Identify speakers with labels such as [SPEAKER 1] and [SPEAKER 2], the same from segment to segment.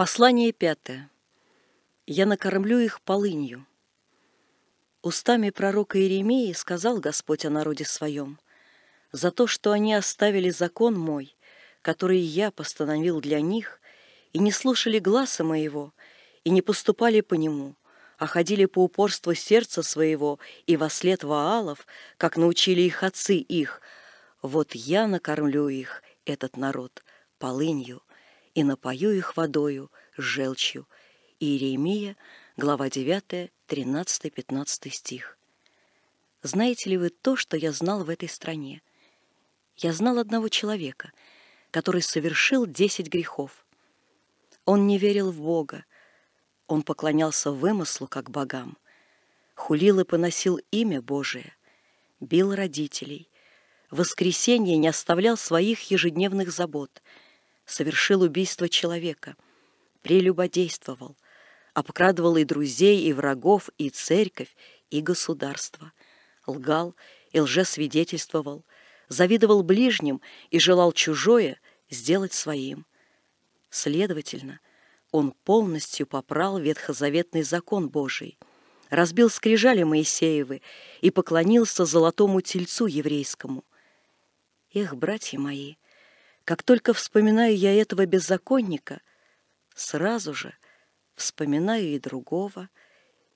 [SPEAKER 1] Послание пятое. Я накормлю их полынью. Устами пророка Иеремии сказал Господь о народе своем, за то, что они оставили закон мой, который я постановил для них, и не слушали гласа моего, и не поступали по нему, а ходили по упорству сердца своего и во след Ваалов, как научили их отцы их. Вот я накормлю их, этот народ, полынью, и напою их водою, желчью. Иеремия, глава 9, 13-15 стих. Знаете ли вы то, что я знал в этой стране? Я знал одного человека, который совершил десять грехов. Он не верил в Бога, он поклонялся вымыслу, как богам, хулил и поносил имя Божие, бил родителей, в воскресенье не оставлял своих ежедневных забот — совершил убийство человека, прелюбодействовал, обкрадывал и друзей, и врагов, и церковь, и государство, лгал и лжесвидетельствовал, завидовал ближним и желал чужое сделать своим. Следовательно, он полностью попрал ветхозаветный закон Божий, разбил скрижали Моисеевы и поклонился золотому тельцу еврейскому. Эх, братья мои, как только вспоминаю я этого беззаконника, сразу же вспоминаю и другого,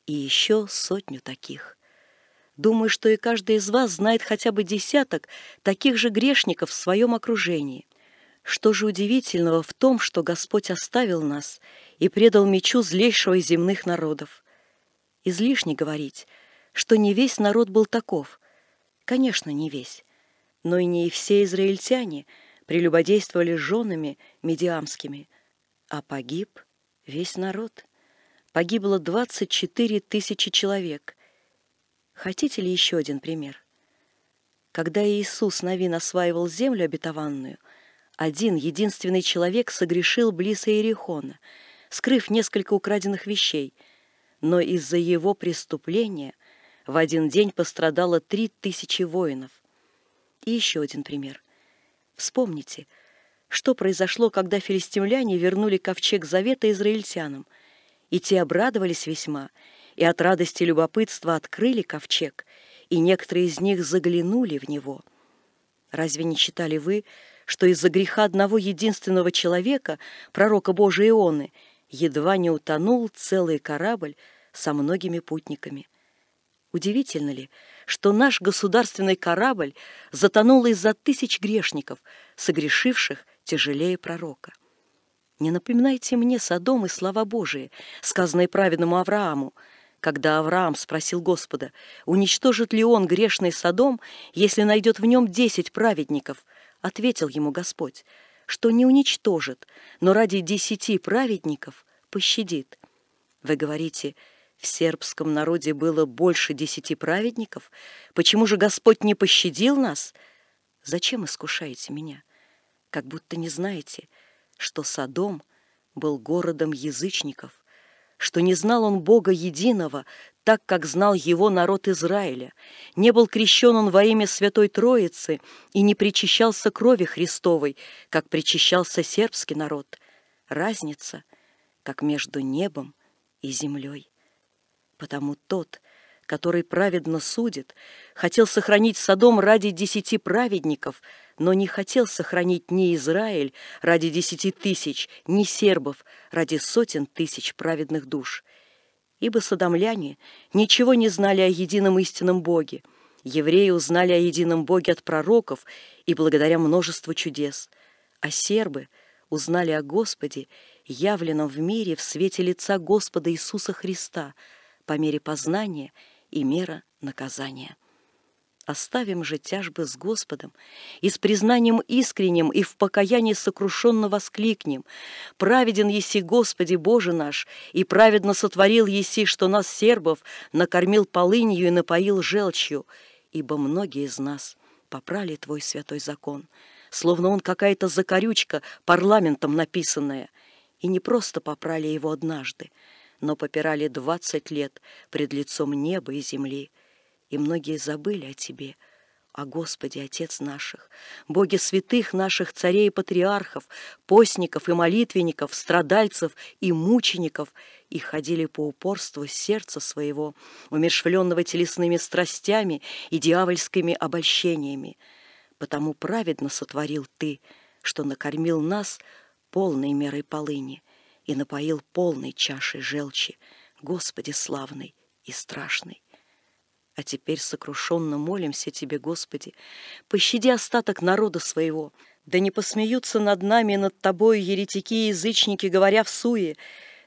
[SPEAKER 1] и еще сотню таких. Думаю, что и каждый из вас знает хотя бы десяток таких же грешников в своем окружении. Что же удивительного в том, что Господь оставил нас и предал мечу злейшего из земных народов? Излишне говорить, что не весь народ был таков. Конечно, не весь. Но и не все израильтяне — прелюбодействовали с женами медиамскими, а погиб весь народ. Погибло 24 тысячи человек. Хотите ли еще один пример? Когда Иисус Навин осваивал землю обетованную, один единственный человек согрешил близ Иерихона, скрыв несколько украденных вещей, но из-за его преступления в один день пострадало три тысячи воинов. И еще один пример. Вспомните, что произошло, когда филистимляне вернули ковчег завета израильтянам, и те обрадовались весьма, и от радости и любопытства открыли ковчег, и некоторые из них заглянули в него. Разве не читали вы, что из-за греха одного единственного человека, пророка Божия Ионы, едва не утонул целый корабль со многими путниками? Удивительно ли, что наш государственный корабль затонул из-за тысяч грешников, согрешивших тяжелее пророка? Не напоминайте мне Содом и слова Божии, сказанные праведному Аврааму, когда Авраам спросил Господа, уничтожит ли он грешный Содом, если найдет в нем десять праведников, ответил ему Господь, что не уничтожит, но ради десяти праведников пощадит. Вы говорите, в сербском народе было больше десяти праведников. Почему же Господь не пощадил нас? Зачем искушаете меня? Как будто не знаете, что Содом был городом язычников, что не знал он Бога единого, так, как знал его народ Израиля, не был крещен он во имя Святой Троицы и не причащался крови Христовой, как причащался сербский народ. Разница, как между небом и землей потому тот, который праведно судит, хотел сохранить Содом ради десяти праведников, но не хотел сохранить ни Израиль ради десяти тысяч, ни сербов ради сотен тысяч праведных душ. Ибо содомляне ничего не знали о едином истинном Боге, евреи узнали о едином Боге от пророков и благодаря множеству чудес, а сербы узнали о Господе, явленном в мире в свете лица Господа Иисуса Христа – по мере познания и мера наказания. Оставим же тяжбы с Господом и с признанием искренним и в покаянии сокрушенно воскликнем «Праведен еси, Господи Боже наш, и праведно сотворил еси, что нас, сербов, накормил полынью и напоил желчью, ибо многие из нас попрали Твой святой закон, словно он какая-то закорючка парламентом написанная, и не просто попрали его однажды, но попирали двадцать лет пред лицом неба и земли, и многие забыли о тебе, о Господе, Отец наших, Боге святых наших царей и патриархов, постников и молитвенников, страдальцев и мучеников, и ходили по упорству сердца своего, умершвленного телесными страстями и дьявольскими обольщениями. Потому праведно сотворил Ты, что накормил нас полной мерой полыни и напоил полной чашей желчи, Господи славный и страшный. А теперь сокрушенно молимся Тебе, Господи, пощади остаток народа своего, да не посмеются над нами, над Тобою еретики и язычники, говоря в суе,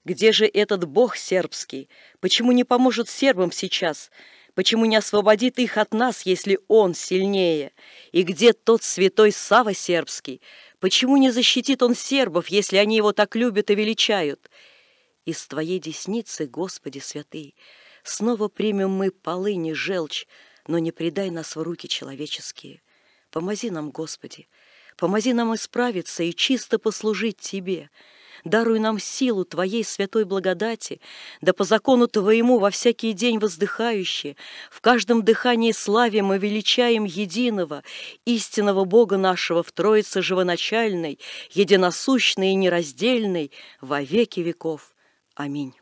[SPEAKER 1] где же этот Бог сербский? Почему не поможет сербам сейчас? Почему не освободит их от нас, если Он сильнее? И где тот святой Сава сербский? Почему не защитит Он сербов, если они его так любят и величают? Из Твоей десницы, Господи святый, Снова примем мы полыни, желчь, но не предай нас в руки человеческие. Помози нам, Господи, помози нам исправиться и чисто послужить Тебе. Даруй нам силу Твоей святой благодати, да по закону Твоему во всякий день воздыхающие, в каждом дыхании славим и величаем единого, истинного Бога нашего в Троице живоначальной, единосущной и нераздельной во веки веков. Аминь.